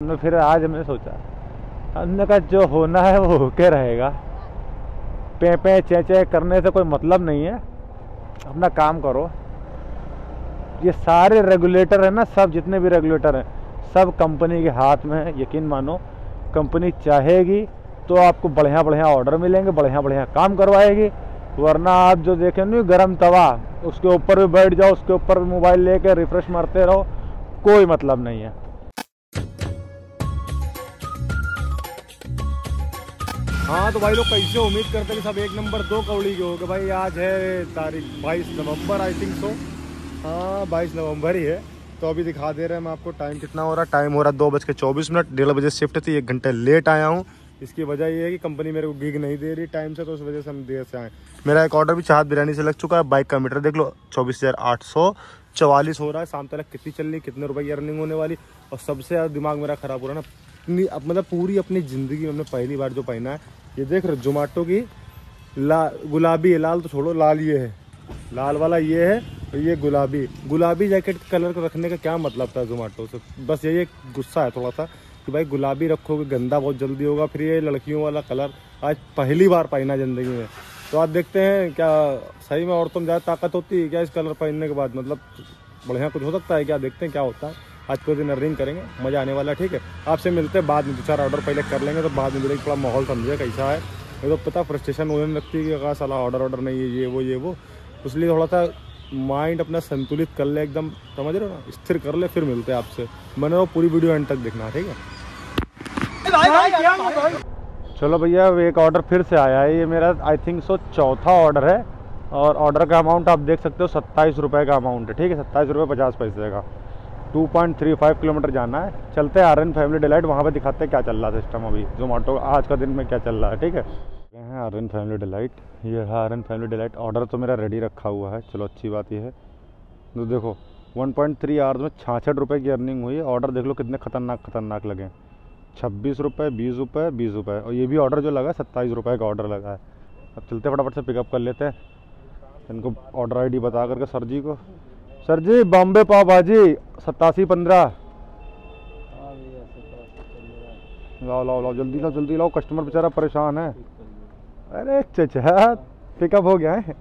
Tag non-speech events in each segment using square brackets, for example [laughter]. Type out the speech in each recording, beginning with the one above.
में फिर आज हमने सोचा, हमने कहा जो होना है वो होके रहेगा। पे पे, चे चे करने से कोई मतलब नहीं है। अपना काम करो। ये सारे रेगुलेटर हैं ना, सब जितने भी रेगुलेटर हैं, सब कंपनी के हाथ में है, यकीन मानो, कंपनी चाहेगी तो आपको बढ़िया बढ़िया ऑर्डर मिलेंगे बढ़िया बढ़िया काम करवाएगी। वरना आप जो देखें नहीं गर्म तवा, उसके ऊपर भी बैठ जाओ, उसके ऊपर भी मोबाइल लेके रिफ्रेश मारते रहो, कोई मतलब नहीं है। हाँ तो भाई लोग कैसे उम्मीद करते हैं कि सब एक नंबर दो कौड़ी के हो गए भाई, आज है तारीख बाईस नवंबर आई थिंक सो हाँ बाईस नवंबर ही है। तो अभी दिखा दे रहे हैं मैं आपको टाइम कितना हो रहा है। टाइम हो रहा है दो बज के चौबीस मिनट, डेढ़ बजे शिफ्ट थी, एक घंटे लेट आया हूँ। इसकी वजह ये है कि कंपनी मेरे को गिग नहीं दे रही टाइम से तो उस वजह से हम देर से आए। मेरा एक ऑर्डर भी चाहत बिरयानी से लग चुका है बाइक का मीटर देख लो, चौबीस हज़ार आठ सौ। हो रहा है, शाम तक कितनी चल रही कितने रुपए की अर्निंग होने वाली। और सबसे ज़्यादा दिमाग मेरा खराब हो रहा है ना इतनी अब मतलब पूरी अपनी ज़िंदगी में हमने पहली बार जो पहना है, ये देख रहे जोमेटो की ला, गुलाबी है लाल तो छोड़ो, लाल ये है। लाल वाला ये है और ये गुलाबी। गुलाबी जैकेट कलर को रखने का क्या मतलब था जोमेटो से? बस यही एक गुस्सा है थोड़ा सा कि भाई गुलाबी रखोगे, गंदा बहुत जल्दी होगा, फिर ये लड़कियों वाला कलर आज पहली बार पहना ज़िंदगी में। तो आज देखते हैं क्या सही में औरतों में ज़्यादा ताकत होती है क्या इस कलर पहनने के बाद? मतलब बढ़िया कुछ हो सकता है क्या? देखते हैं क्या होता है। आज पूरे दिन अर्निंग करेंगे, मज़ा आने वाला ठीक है? आपसे मिलते हैं बाद में दो चार ऑर्डर पहले कर लेंगे तो बाद में मिलेगी थोड़ा माहौल समझे कैसा है। ये तो पता फ्रस्ट्रेशन होने लगती है कि कहा साला ऑर्डर ऑर्डर नहीं है, ये वो ये वो। इसलिए थोड़ा सा माइंड अपना संतुलित कर ले एकदम, समझ रहे हो ना? स्थिर कर ले, फिर मिलते हैं आपसे। मैंने वो पूरी वीडियो एंड तक देखना, ठीक है? चलो भैया एक ऑर्डर फिर से आया है। ये मेरा आई थिंक सो चौथा ऑर्डर है। और ऑर्डर का अमाउंट आप देख सकते हो, सत्ताईस रुपये का अमाउंट है, ठीक है? सत्ताईस रुपये पचास पैसे का। 2.35 किलोमीटर जाना है। चलते हैं आर एन फैमिली डिलाइट वहाँ पे दिखाते हैं क्या चल रहा है सिस्टम अभी। जोमेटो आज का दिन में क्या चल रहा है, ठीक है? हैं आर एन फैमिली डिलाइट ये है R N family delight order तो मेरा रेडी रखा हुआ है, चलो अच्छी बात यह है। तो देखो 1.3 पॉइंट थ्री आवर्स में छाछठ रुपये की अर्निंग हुई है। ऑर्डर देख लो कितने खतरनाक खतरनाक लगे छब्बीस रुपये बीस रुपये बीस रुपये और ये भी ऑर्डर जो लगा सत्ताईस रुपये का ऑर्डर लगा है। अब चलते फटाफट से पिकअप कर लेते हैं। इनको ऑर्डर आईडी बता करके सर जी को। सर जी, बॉम्बे पाव भाजी सत्तासी पंद्रह। लाओ लाओ लाओ, जल्दी लाओ जल्दी लाओ कस्टमर बेचारा परेशान है। अरे, चचा पिकअप हो गया है?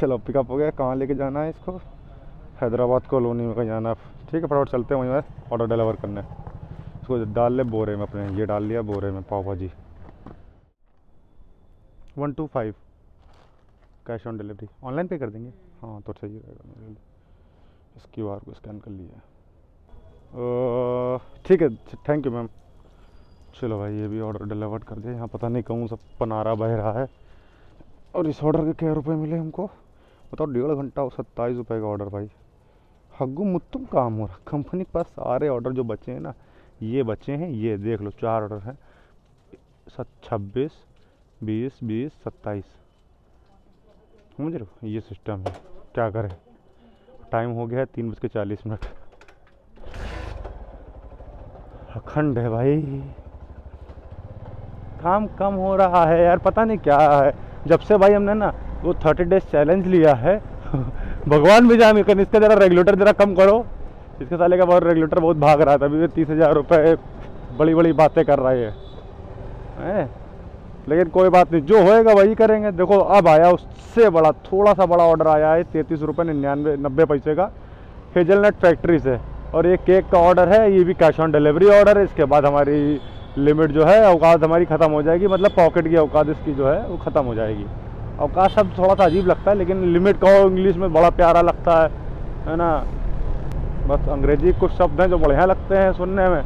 चलो पिकअप हो गया, कहाँ लेके जाना है इसको? हैदराबाद कॉलोनी में कहीं जाना है। ठीक है, फटाफट चलते हैं वहीं ऑर्डर डिलीवर करने। इसको डाल ले बोरे में अपने, ये डाल लिया बोरे में pav bhaji one two five. Cash on delivery. Online pay कर देंगे? हाँ तो सही रहेगा। इस क्यू आर को स्कैन कर लिया। ठीक है थैंक यू मैम चलो भाई, ये भी ऑर्डर डिलीवर कर दिया। यहाँ पता नहीं कहूँ सब पनारा बह रहा है। और इस ऑर्डर के क्या रुपए मिले हमको? बताओ, डेढ़ घंटा और सत्ताईस रुपये का ऑर्डर भाई। हग्गू मुत्तुम काम हो रहा। कंपनी के पास सारे ऑर्डर जो बचे हैं ना, ये बचे हैं, ये देख लो, चार ऑर्डर हैं। छब्बीस, बीस बीस, सत्ताईस। समझ रहे हो? ये सिस्टम है। क्या करें? टाइम हो गया है तीन बज के चालीस मिनट। अखंड है भाई। काम कम हो रहा है यार, पता नहीं क्या है। जब से भाई हमने ना वो थर्टी डेज़ चैलेंज लिया है, [laughs] भगवान भी जान कर इसका ज़रा रेगुलेटर ज़रा कम करो। इसके साले का बहुत रेगुलेटर बहुत भाग रहा था, अभी तीस हज़ार रुपये बड़ी बड़ी बातें कर रहे हैं? लेकिन कोई बात नहीं, जो होएगा वही करेंगे। देखो, अब आया उससे बड़ा थोड़ा सा बड़ा ऑर्डर आया है, तैंतीस रुपये निन्यानवे, नब्बे पैसे का, हेजलनट फैक्ट्री से। और ये केक का ऑर्डर है, ये भी कैश ऑन डिलीवरी ऑर्डर है। इसके बाद हमारी लिमिट जो है, अवकाश हमारी ख़त्म हो जाएगी। मतलब पॉकेट की अवकाश इसकी जो है, वो ख़त्म हो जाएगी। अवकाश शब्द थोड़ा सा अजीब लगता है, लेकिन लिमिट कहो इंग्लिश में बड़ा प्यारा लगता है है ना? बस अंग्रेज़ी कुछ शब्द हैं जो बढ़िया लगते हैं सुनने में,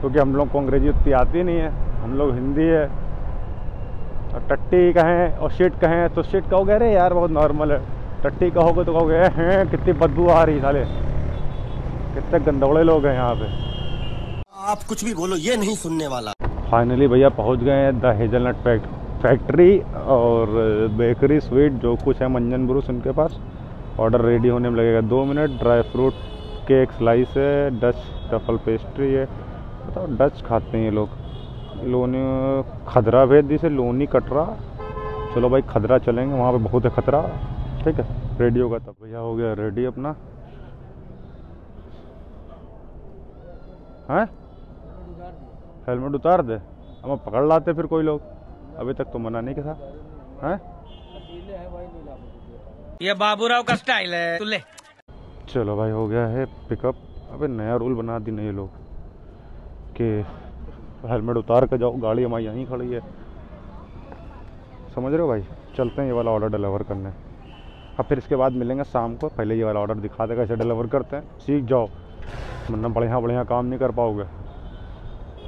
क्योंकि हम लोग को अंग्रेज़ी उतनी आती नहीं है। हम लोग हिंदी है। और टट्टी कहें और शिट कहें तो शिट कहोगे अरे यार बहुत नॉर्मल है। टट्टी कहोगे तो कहोगे हैं कितनी बदबू आ रही साले। कितने गंदौड़े लोग हैं यहाँ पे। आप कुछ भी बोलो ये नहीं सुनने वाला। फाइनली भैया पहुँच गए हैं द हेजलनट फैक्ट्री और बेकरी स्वीट जो कुछ है मंजन ब्रूस उनके पास। ऑर्डर रेडी होने में लगेगा। दो minute dry fruit cake slice है डच टफल पेस्ट्री है। बताओ डच खाते हैं ये लोग। लोनी खदरा भेज दी से लोनी कटरा चलो भाई खदरा चलेंगे वहाँ पे बहुत है खतरा। ठीक है रेडी होगा तब भैया हो गया रेडी अपना। हैं? हेलमेट उतार दे। हम पकड़ लाते फिर कोई लोग। अभी तक तो मना नहीं करा हैं? ये बाबूराव का स्टाइल है तू ले। चलो भाई हो गया है पिकअप अबे नया रूल बना दी नए लोग कि हेलमेट उतार के जाओ गाड़ी हमारी यहीं खड़ी है। समझ रहे हो भाई? चलते हैं ये वाला ऑर्डर डिलीवर करने। अब फिर इसके बाद मिलेंगे शाम को पहले ये वाला ऑर्डर दिखा देगा कैसे डिलीवर करते हैं। सीख जाओ। वरना बढ़िया बढ़िया काम नहीं कर पाओगे।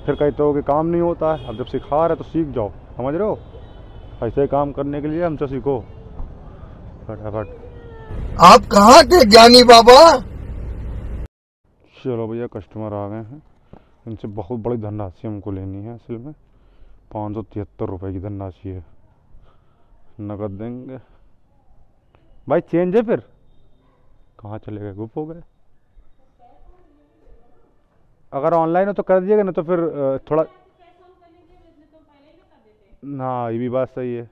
फिर कहते हो कि काम नहीं होता है। अब जब सिखा रहे तो सीख जाओ। समझ रहे हो? ऐसे काम करने के लिए हमसे सीखो। फटाफट। आप कहाँ के ज्ञानी बाबा? चलो भैया कस्टमर आ गए हैं। इनसे बहुत बड़ी धनराशि हमको लेनी है असल में। पाँच सौ तिहत्तर रुपये की धनराशि है। नकद देंगे। भाई चेंज है फिर। कहाँ चले गए? गुप हो गए। अगर ऑनलाइन हो तो कर दिएगा ना तो फिर थोड़ा हाँ ये भी बात सही है।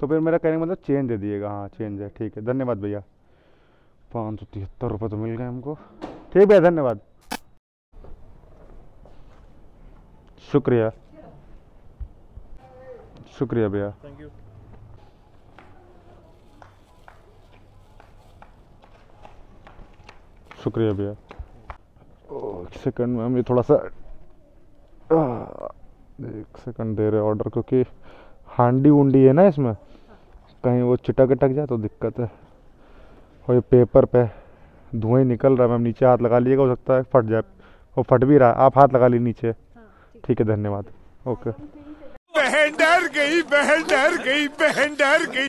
तो फिर मेरा कहने का मतलब चेंज दे दिएगा हाँ चेंज है। ठीक है, धन्यवाद भैया। पाँच सौ तिहत्तर रुपये तो मिल गए हमको। ठीक भैया धन्यवाद। शुक्रिया। शुक्रिया भैया। थैंक यू शुक्रिया भैया। एक सेकंड में हम ये थोड़ा सा एक सेकंड दे रहे ऑर्डर क्योंकि हांडी उंडी है ना इसमें। कहीं वो चिटक अटक जाए तो दिक्कत है। और ये पेपर पे धुआँ ही निकल रहा है। मैम नीचे हाथ लगा लीजिएगा हो सकता है फट जाए। वो फट भी रहा है। आप हाथ लगा लीजिए नीचे। ठीक है धन्यवाद। ओके। बहन डर गई बहन डर गई बहन डर गई।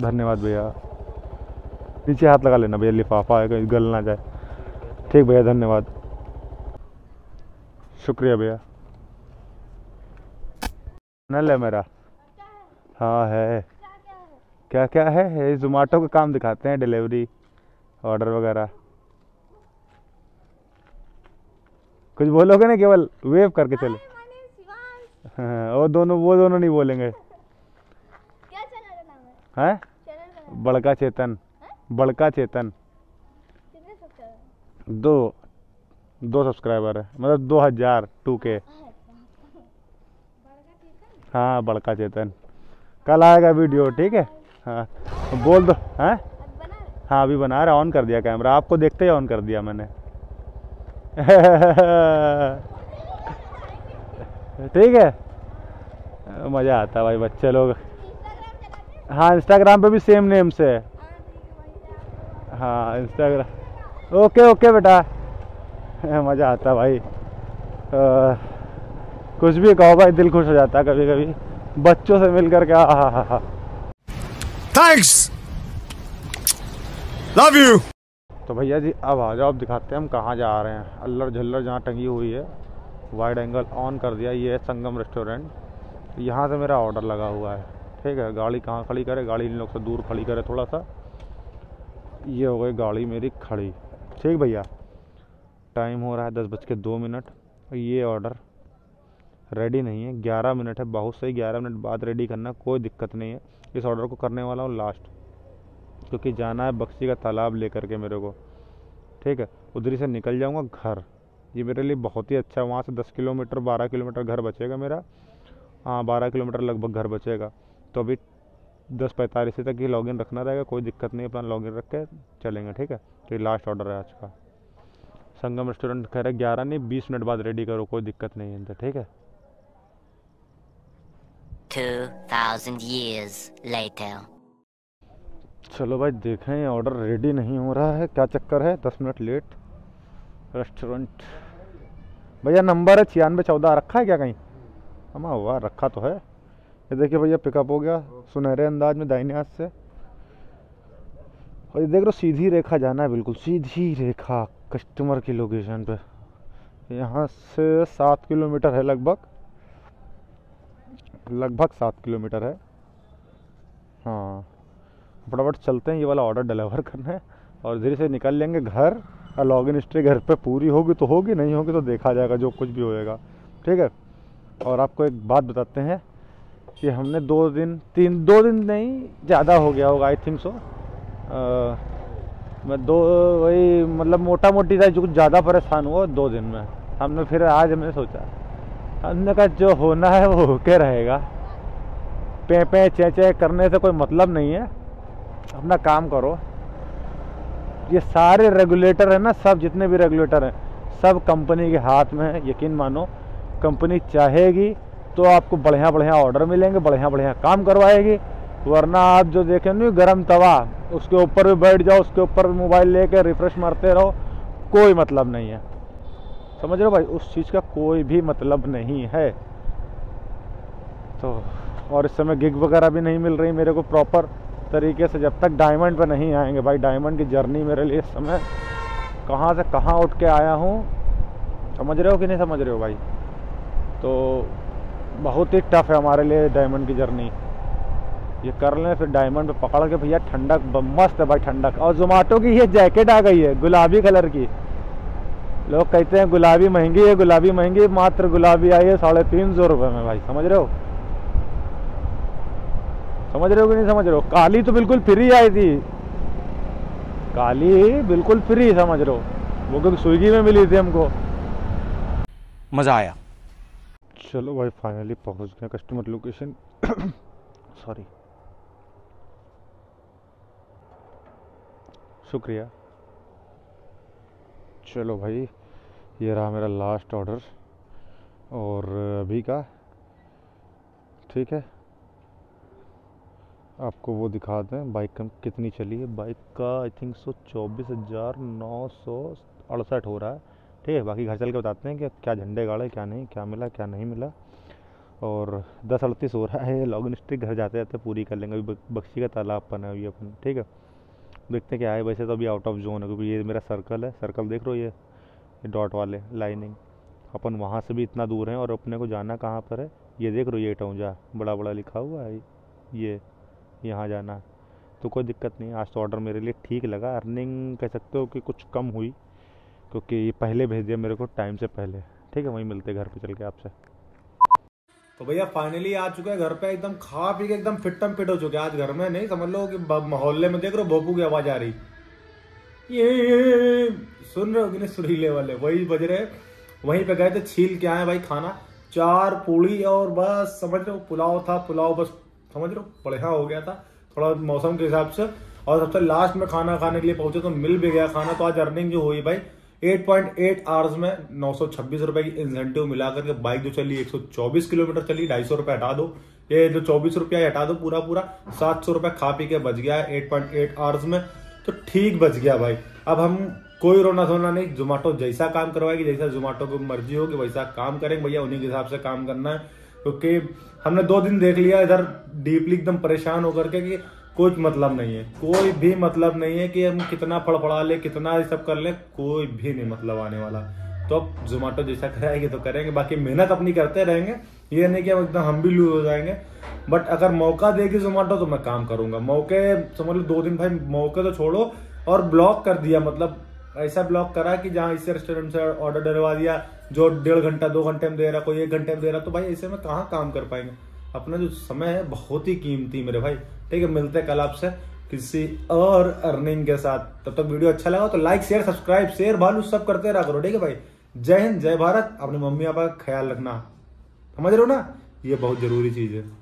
धन्यवाद भैया। नीचे हाथ लगा लेना भैया लिफाफा है कहीं गल ना जाए। ठीक भैया धन्यवाद। शुक्रिया भैया। नल है मेरा। हाँ है। क्या क्या है ये जोमेटो का काम दिखाते हैं डिलीवरी ऑर्डर वगैरह। कुछ बोलोगे ना केवल वेव करके चले। हाँ, वो दोनों वो दोनों नहीं बोलेंगे। है? हैं? बड़का चेतन। बड़का चेतन। दो दो सब्सक्राइबर है मतलब दो हज़ार टू के। हाँ बड़का चेतन? कल आएगा वीडियो ठीक है? हाँ। बोल दो हाँ? हाँ? अभी बना रहा ऑन कर दिया कैमरा आपको देखते ही ऑन कर दिया मैंने। [laughs] ठीक है? मज़ा आता है भाई बच्चे लोग। हैं इंस्टाग्राम पे भी सेम नेम से। [laughs] है हाँ है इंस्टाग्राम ओके ओके बेटा। मज़ा आता भाई। आ, कुछ भी कहो भाई दिल खुश हो जाता कभी कभी बच्चों से मिल करके थैंक्स लव यू तो भैया जी, अब आ जाओ, अब दिखाते हैं हम कहाँ जा रहे हैं। अल्लर झल्लर जहाँ टंगी हुई है वाइड एंगल ऑन कर दिया। ये है संगम रेस्टोरेंट यहाँ से मेरा ऑर्डर लगा हुआ है। ठीक है, गाड़ी कहाँ खड़ी करे? गाड़ी इन लोग से दूर खड़ी करे थोड़ा सा। ये हो गई गाड़ी मेरी खड़ी। ठीक भैया टाइम हो रहा है दस बज के दो मिनट। ये ऑर्डर रेडी नहीं है। ग्यारह मिनट है, बहुत सही ग्यारह मिनट बाद रेडी करना, कोई दिक्कत नहीं है। इस ऑर्डर को करने वाला हूँ लास्ट क्योंकि जाना है बक्सी का तालाब लेकर के मेरे को। ठीक है उधर से निकल जाऊँगा घर। ये मेरे लिए बहुत ही अच्छा है वहाँ से दस किलोमीटर बारह किलोमीटर घर बचेगा मेरा। हाँ बारह किलोमीटर लगभग घर बचेगा। तो अभी दस पैंतालीस तक ही लॉगिन रखना रहेगा कोई दिक्कत नहीं अपना लॉगिन रख के चलेंगे ठीक है? तो ये लास्ट ऑर्डर है आज का। संगम रेस्टोरेंट कह रहे ग्यारह नहीं बीस मिनट बाद रेडी करो कोई दिक्कत नहीं है ठीक है? 2,000 years later. चलो भाई देखें ऑर्डर रेडी नहीं हो रहा है। क्या चक्कर है? दस मिनट लेट रेस्टोरेंट भैया नंबर है छियानवे चौदह रखा है क्या कहीं? हमा हुआ, रखा तो है। ये देखिए भैया पिकअप हो गया। सुनहरे अंदाज में दाहिने हाथ से। और ये देख लो सीधी रेखा जाना है, बिल्कुल सीधी रेखा कस्टमर की लोकेशन पे। यहाँ से सात किलोमीटर है लगभग। लगभग सात किलोमीटर है। हाँ। फटाफट चलते हैं, ये वाला ऑर्डर डिलीवर करना है और धीरे से निकल लेंगे घर और लॉग इन हिस्ट्री घर पे पूरी होगी तो होगी, नहीं होगी तो देखा जाएगा जो कुछ भी होएगा। ठीक है? और आपको एक बात बताते हैं कि हमने दो दिन, तीन, दो दिन नहीं, ज़्यादा हो गया होगा आई थिंक सो मैं दो, वही मतलब मोटा मोटी था, जो कुछ ज़्यादा परेशान हुआ दो दिन में। हमने फिर आज हमने सोचा, हमने कहा जो होना है वो होके रहेगा। पे पे, चे चे करने से कोई मतलब नहीं है। अपना काम करो। ये सारे रेगुलेटर है ना, सब जितने भी रेगुलेटर हैं, सब कंपनी के हाथ में है, यकीन मानो कंपनी चाहेगी तो आपको बढ़िया बढ़िया ऑर्डर मिलेंगे बढ़िया बढ़िया काम करवाएगी। वरना आप जो देखें नहीं गर्म तवा, उसके ऊपर भी बैठ जाओ, उसके ऊपर भी मोबाइल लेके रिफ्रेश मारते रहो, कोई मतलब नहीं है। समझ रहे हो भाई? उस चीज़ का कोई भी मतलब नहीं है। तो और इस समय गिग वगैरह भी नहीं मिल रही मेरे को प्रॉपर तरीके से जब तक डायमंड पे नहीं आएँगे। भाई डायमंड की जर्नी मेरे लिए इस समय कहाँ से कहाँ उठ के आया हूँ, समझ रहे हो कि नहीं समझ रहे हो भाई? तो बहुत ही टफ है हमारे लिए डायमंड की जर्नी ये कर लें, फिर डायमंड पे पकड़ के भैया ठंडक मस्त है भाई ठंडक। और जोमेटो की ये जैकेट आ गई है, गुलाबी कलर की। लोग कहते हैं, गुलाबी महँगी है, गुलाबी महँगी, मात्र गुलाबी आई है साढ़े तीन सौ रुपये में, भाई, समझ रहे हो? समझ रहे हो कि नहीं समझ रहे हो? काली तो बिल्कुल फ्री आई थी। काली बिल्कुल फ्री समझ रहे हो? वो क्योंकि स्विगी में मिली थी हमको। मज़ा आया। चलो भाई फाइनली पहुँच गए कस्टमर लोकेशन सॉरी शुक्रिया। चलो भाई ये रहा मेरा लास्ट ऑर्डर और अभी का। ठीक है? आपको वो दिखा दें, बाइक कितनी चली है। बाइक का आई थिंक सो चौबीस हज़ार नौ सौ अड़सठ हो रहा है। ठीक है, बाकी घर चल के बताते हैं कि क्या झंडे गाड़े, क्या नहीं, क्या मिला, क्या नहीं मिला। और दस अड़तीस हो रहा है लॉगिन स्ट्रिक घर जाते जाते पूरी कर लेंगे। अभी बख्शी का तालाब पर है अभी अपन, ठीक है। देखते हैं क्या है वैसे तो अभी आउट ऑफ़ जोन है, क्योंकि ये मेरा सर्कल है। सर्कल देख रहे हो ये ये डॉट वाले लाइनिंग अपन वहाँ से भी इतना दूर हैं और अपने को जाना कहाँ पर है? ये देख रहे हो ये टौजा बड़ा बड़ा लिखा हुआ है ये। यहाँ जाना तो कोई दिक्कत नहीं आज तो ऑर्डर मेरे लिए ठीक लगा। अर्निंग कह सकते हो कि कुछ कम हुई क्योंकि ये पहले भेज दिया मेरे को टाइम से पहले। ठीक है वहीं मिलते घर पे चल के आपसे। तो भैया फाइनली आ चुके हैं घर पे एकदम खा पी के एकदम फिटम फिट हो चुके आज घर में नहीं समझ लो कि मोहल्ले में देख रहे हो भोपू की आवाज़ आ रही। ये, सुन रहे हो कि नहीं सुरीले वाले? वही बज रहे वहीं पे गए थे छील के आए भाई खाना। चार पूड़ी और बस समझ हो पुलाव था पुलाव बस समझ लो बढ़िया हो गया था, थोड़ा मौसम के हिसाब से। और सबसे लास्ट में खाना खाने के लिए पहुँचे तो मिल भी गया। खाना तो आज अर्निंग जो हुई भाई 8.8 पॉइंट आवर्स में नौ सौ छब्बीस रुपए की इंसेंटिव मिला करके बाइक जो चली 124 किलोमीटर चली, ढाई सौ रुपए हटा दो। ये जो चौबीस रुपया हटा दो पूरा पूरा, सात सौ रुपए खा पी के बच गया है 8.8 आवर्स में। तो ठीक बच गया भाई। अब हम कोई रोना धोना नहीं जोमेटो जैसा काम करवाएगी, जैसा जोमेटो की मर्ज़ी होगी, वैसा काम करेंगे। भैया उन्हीं के हिसाब से काम करना है। क्योंकि हमने दो दिन देख लिया इधर डीपली एकदम परेशान होकर के कि कुछ मतलब नहीं है। कोई भी मतलब नहीं है कि हम कितना फड़फड़ा ले, कितना ये सब कर ले, कोई भी नहीं मतलब आने वाला। तो अब जोमेटो जैसा कराएँगे तो करेंगे, बाकी मेहनत अपनी करते रहेंगे। ये नहीं कि हम एकदम हम भी लूज हो जाएँगे। बट अगर मौका देगी जोमेटो तो मैं काम करूँगा। मौके, समझ लो, दो दिन भाई मौके तो छोड़ो और ब्लॉक कर दिया मतलब ऐसा ब्लॉक करा कि जहाँ इससे रेस्टोरेंट से ऑर्डर डलवा दिया, जो डेढ़ घंटा, दो घंटे में दे रहा, कोई एक घंटे में दे रहा तो भाई ऐसे में कहाँ काम कर पाएँगे? अपना जो समय है, बहुत ही कीमती मेरे भाई। ठीक है, मिलते कल आपसे किसी और अर्निंग के साथ। तब तक वीडियो अच्छा लगा तो लाइक शेयर सब्सक्राइब शेयर भालू सब करते रहा करो। ठीक है भाई? जय हिंद, जय भारत। अपने मम्मी पापा का ख्याल रखना। समझ रहे हो ना? ये बहुत ज़रूरी चीज़ है।